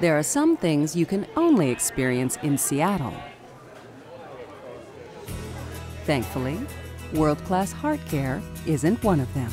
There are some things you can only experience in Seattle. Thankfully, world class heart care isn't one of them.